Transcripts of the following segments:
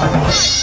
Thank.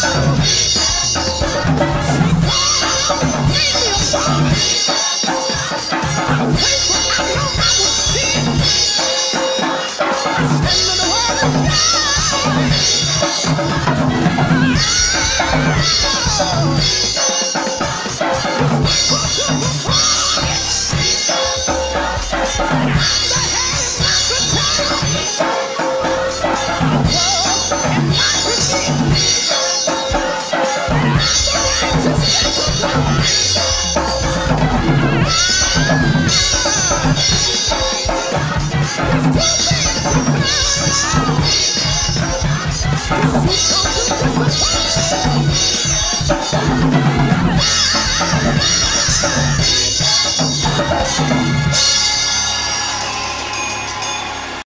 Whoa! Thank